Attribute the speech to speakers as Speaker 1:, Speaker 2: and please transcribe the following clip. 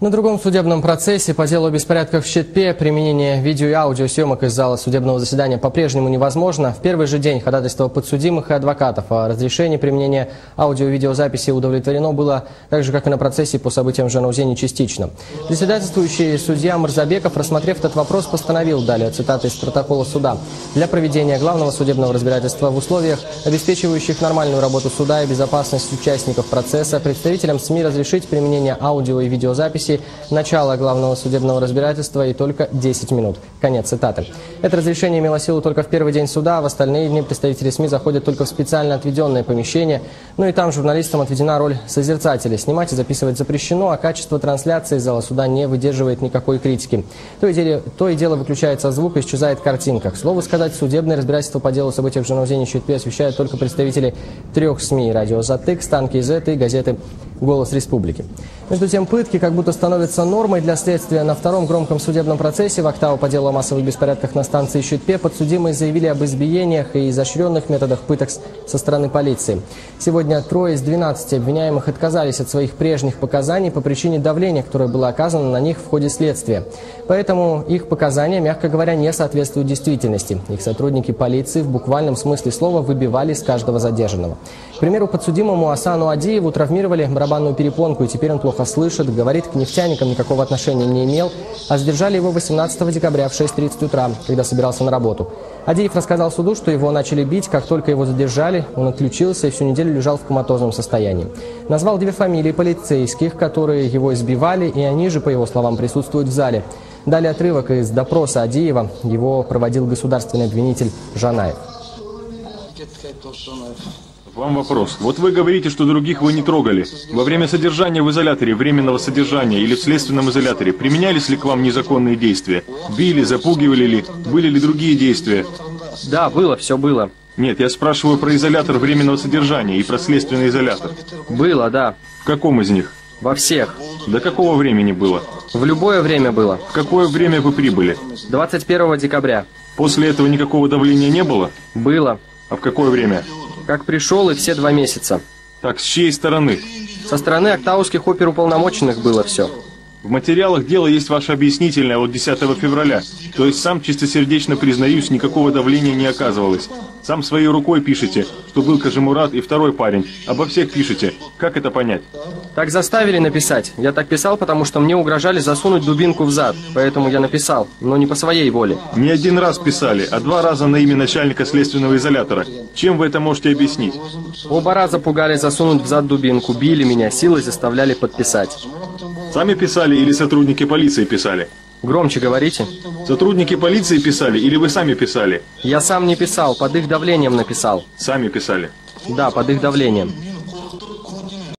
Speaker 1: На другом судебном процессе по делу о беспорядках в Щетпе применение видео и аудиосъемок из зала судебного заседания по-прежнему невозможно. В первый же день ходатайство подсудимых и адвокатов о разрешении применения аудио-видеозаписи удовлетворено было так же, как и на процессе по событиям в Жанаузене частично. Заседательствующий судья Марзабеков, рассмотрев этот вопрос, постановил, далее цитаты из протокола суда, для проведения главного судебного разбирательства в условиях, обеспечивающих нормальную работу суда и безопасность участников процесса, представителям СМИ разрешить применение аудио и видеозаписи комиссии начало главного судебного разбирательства и только 10 минут. Конец цитаты. Это разрешение имело силу только в первый день суда, а в остальные дни представители СМИ заходят только в специально отведенное помещение. Ну и там журналистам отведена роль созерцателя. Снимать и записывать запрещено, а качество трансляции зала суда не выдерживает никакой критики. То и, дело, то и дело выключается звук исчезает картинка. К слову сказать, судебное разбирательство по делу событий в Жанаузене Чутпе освещают только представители трех СМИ – радио «Затык», «Станки Z» и газеты «Голос Республики». Между тем, пытки как будто становятся нормой для следствия. На втором громком судебном процессе в октаву по делу о массовых беспорядках на станции Щитпе подсудимые заявили об избиениях и изощренных методах пыток со стороны полиции. Сегодня трое из 12 обвиняемых отказались от своих прежних показаний по причине давления, которое было оказано на них в ходе следствия. Поэтому их показания, мягко говоря, не соответствуют действительности. Их сотрудники полиции в буквальном смысле слова выбивали с каждого задержанного. К примеру, подсудимому Асану Адиеву травмировали барабанную перепонку, и теперь он плохо слышит, говорит, к нефтяникам никакого отношения не имел, а задержали его 18 декабря в 6.30 утра, когда собирался на работу. Адиев рассказал суду, что его начали бить, как только его задержали, он отключился и всю неделю лежал в коматозном состоянии. Назвал две фамилии полицейских, которые его избивали, и они же, по его словам, присутствуют в зале. Далее отрывок из допроса Адиева. Его проводил государственный обвинитель Жанаев.
Speaker 2: Вам вопрос. Вот вы говорите, что других вы не трогали. Во время содержания в изоляторе, временного содержания или в следственном изоляторе применялись ли к вам незаконные действия? Били, запугивали ли? Были ли другие действия?
Speaker 1: Да, было, все было.
Speaker 2: Нет, я спрашиваю про изолятор временного содержания и про следственный изолятор.
Speaker 1: Было, да.
Speaker 2: В каком из них?
Speaker 1: Во всех.
Speaker 2: До какого времени было?
Speaker 1: В любое время было.
Speaker 2: В какое время вы прибыли?
Speaker 1: 21 декабря.
Speaker 2: После этого никакого давления не было?
Speaker 1: Было.
Speaker 2: А в какое время?
Speaker 1: Как пришел и все два месяца.
Speaker 2: Так, с чьей стороны?
Speaker 1: Со стороны октауских оперуполномоченных было все.
Speaker 2: В материалах дела есть ваше объяснительное от 10 февраля. То есть сам чистосердечно признаюсь, никакого давления не оказывалось. Сам своей рукой пишете, что был Кажемурат и второй парень. Обо всех пишете. Как это понять?
Speaker 1: Так заставили написать. Я так писал, потому что мне угрожали засунуть дубинку в зад. Поэтому я написал, но не по своей воле.
Speaker 2: Не один раз писали, а два раза на имя начальника следственного изолятора. Чем вы это можете объяснить?
Speaker 1: Оба раза пугали засунуть в зад дубинку, били меня, силой заставляли подписать.
Speaker 2: Сами писали или сотрудники полиции писали?
Speaker 1: Громче говорите.
Speaker 2: Сотрудники полиции писали или вы сами писали?
Speaker 1: Я сам не писал, под их давлением написал.
Speaker 2: Сами писали?
Speaker 1: Да, под их давлением.